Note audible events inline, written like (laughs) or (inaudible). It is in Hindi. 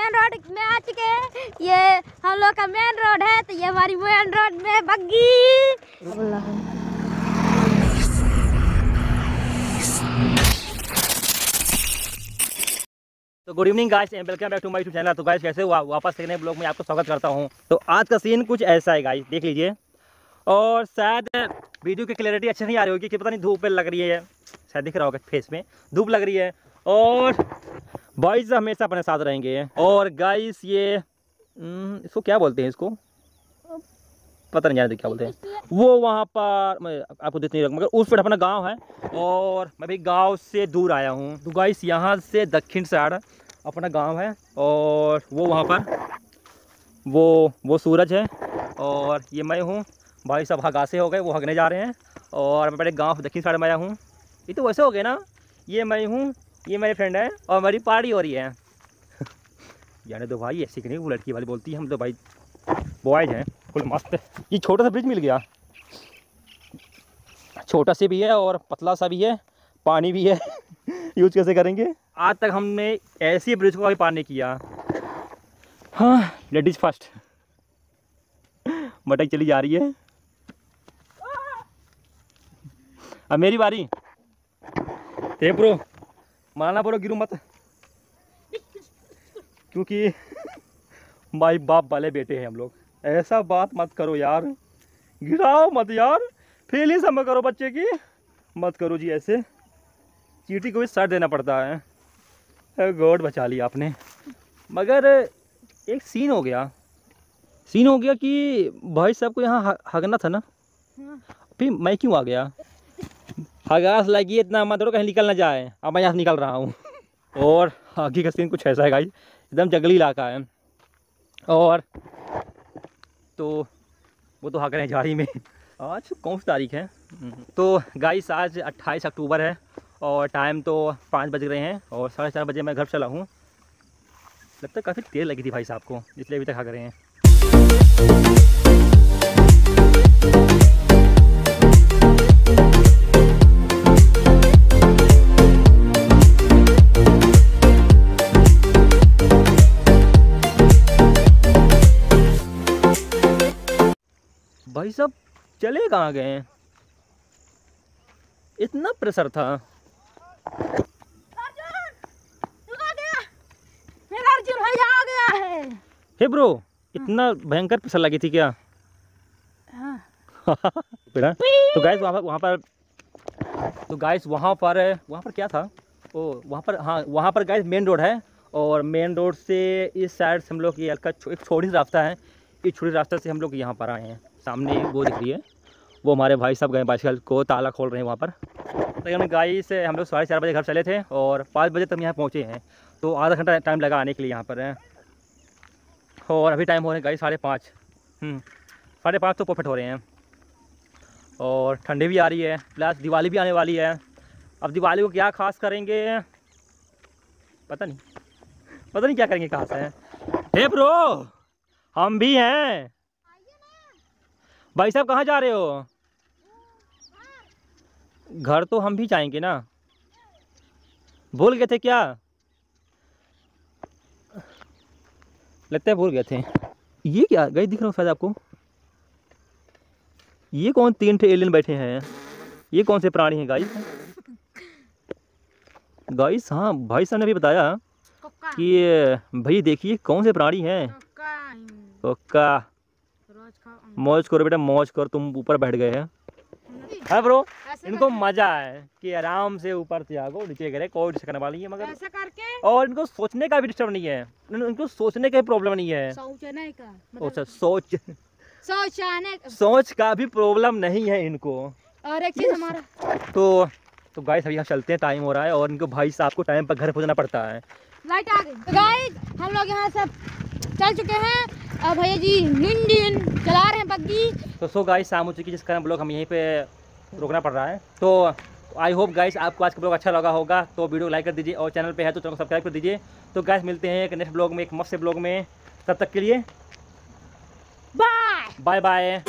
मेन रोड में आ चुके हैं। ये हम लोग का मेन रोड है तो ये हमारी मेन रोड में बग्गी। तो good evening guys and welcome back to my YouTube channel तो गाइस कैसे वा, वापस नए ब्लॉग में आपको स्वागत करता हूँ। तो आज का सीन कुछ ऐसा है गाइस देख लीजिए। और शायद वीडियो की क्लैरिटी अच्छी नहीं आ रही होगी कि पता नहीं धूप लग रही है शायद दिख रहा होगा फेस में। धूप लग रही है। और बॉयज़ हमेशा अपने साथ रहेंगे। और गाइस ये हम्म, इसको क्या बोलते हैं इसको? पता नहीं जानते क्या बोलते हैं। वो वहाँ पर मैं आपको देख नहीं रखूँ मगर उस पर अपना गाँव है। और मैं भी गाँव से दूर आया हूँ। तो गाइस यहाँ से दक्षिण साइड अपना गाँव है। और वो वहाँ पर वो वो सूरज है। और ये मैं हूँ। भाई सब हगासे हो गए वो हगने जा रहे हैं। और मैं पहले गाँव दक्षिण साइड में आया हूँ। ये तो वैसे हो गए ना। ये मैं हूँ। ये मेरे फ्रेंड है और हमारी पार्टी हो रही है। जाने दो भाई, ऐसी नहीं वो लड़की वाली बोलती है, हम तो भाई बॉयज़ हैं, फुल मस्त। ये छोटा सा ब्रिज मिल गया। छोटा सा भी है और पतला सा भी है, पानी भी है। यूज़ कैसे करेंगे? आज तक हमने ऐसी ब्रिज को कभी पार नहीं किया। हाँ लेडीज़ फ़र्स्ट मटक चली जा रही है। अब मेरी बारी। ते ब्रो माना ब्रो गिरू मत। क्योंकि माई बाप वाले बेटे हैं हम लोग। ऐसा बात मत करो यार। गिराओ मत यार। फील ही समय करो बच्चे की। मत करो जी ऐसे। चीटी को भी सर देना पड़ता है। गॉड बचा लिया आपने। मगर एक सीन हो गया। सीन हो गया कि भाई साहब को यहाँ ह- हगना था ना? फिर मैं क्यों आ गया? हगास लगी इतना मत करो कहीं निकल ना जाए। अब मैं यहाँ से निकल रहा हूँ। और आगे का सीन कुछ ऐसा है गाई एकदम जंगली इलाका है। और तो वो तो हैं झाड़ी में। आज कौन सी तारीख है? तो गाइस आज 28 अक्टूबर है और टाइम तो पाँच बज रहे हैं और साढ़े चार बजे मैं घर चला हूँ। लगता है काफ़ी देर लगी थी भाई साहब को, इसलिए अभी तक हग रहे हैं। भाई साहब चले कहाँ गए हैं? इतना प्रेशर था। मेरा अर्जुन भैया आ गया है। हे ब्रो इतना भयंकर प्रेशर लगी थी क्या? हाँ। (laughs) तो गाइस वहाँ पर वहाँ पर तो गाइस वहाँ पर वहाँ पर क्या था? ओ वहाँ पर हाँ वहाँ पर गाइस मेन रोड है। और मेन रोड से इस साइड से हम लोग ये हल्का एक छोटी सी रास्ता है। इस छोटे रास्ते से हम लोग यहाँ पर आए हैं। सामने वो दिख रही है। वो हमारे भाई साहब गए बाइसाइकिल को ताला खोल रहे हैं वहाँ पर। लेकिन गाड़ी से हम लोग साढ़े चार बजे घर चले थे और पाँच बजे तक यहाँ पहुँचे हैं। तो आधा घंटा टाइम लगा आने के लिए यहाँ पर है। और अभी टाइम हो रहे हैं गाड़ी साढ़े पाँच। हम्म, साढ़े पाँच तो परफेक्ट हो रहे हैं। और ठंडी भी आ रही है प्लस दिवाली भी आने वाली है। अब दिवाली को क्या खास करेंगे? पता नहीं। पता नहीं क्या करेंगे खास है। Hey bro! हम भी हैं। भाई साहब कहाँ जा रहे हो? घर। तो हम भी जाएँगे ना। भूल गए थे क्या? लगता है भूल गए थे। ये क्या? गई दिख रहा हूँ शायद आपको। ये कौन तीन ठे एलियन बैठे हैं? ये कौन से प्राणी हैं गाइस गाइस हाँ भाई साहब ने भी बताया कि भाई देखिए कौन से प्राणी हैं? ओका मौज करो बेटा मौज करो तुम ऊपर बैठ गए हैं। है ब्रो इनको मज़ा है कि आराम से ऊपर से जागो नीचे गिरे कोई डिस्टर्ब करने वाली है मगर ऐसे करके। और इनको सोचने का भी डिस्टर्ब नहीं है। इनको सोचने का प्रॉब्लम नहीं है। सोचने का अच्छा सोच सोचने सोच का भी प्रॉब्लम नहीं है इनको। और एक चीज़ हमारा तो तो गाइस अभी यहाँ चलते हैं टाइम हो रहा है और इनको भाई साहब को टाइम पर घर पहुँचना पड़ता है। लाइट आ गई तो गाइस हम लोग यहाँ सब चल चुके हैं। अब भैया जी इंडियन चला रहे हैं बग्गी। तो सो गाइस शाम हो चुकी जिस कारण ब्लॉग हम यहीं पे रोकना पड़ रहा है। तो आई होप गाइस आपको आज का ब्लॉग अच्छा लगा होगा। तो वीडियो लाइक कर दीजिए और चैनल पे है तो चैनल को सब्सक्राइब कर दीजिए। तो गाइस मिलते हैं एक नेक्स्ट ब्लॉग में एक मस्त ब्लॉग में। तब तक के लिए बाय बाय बाय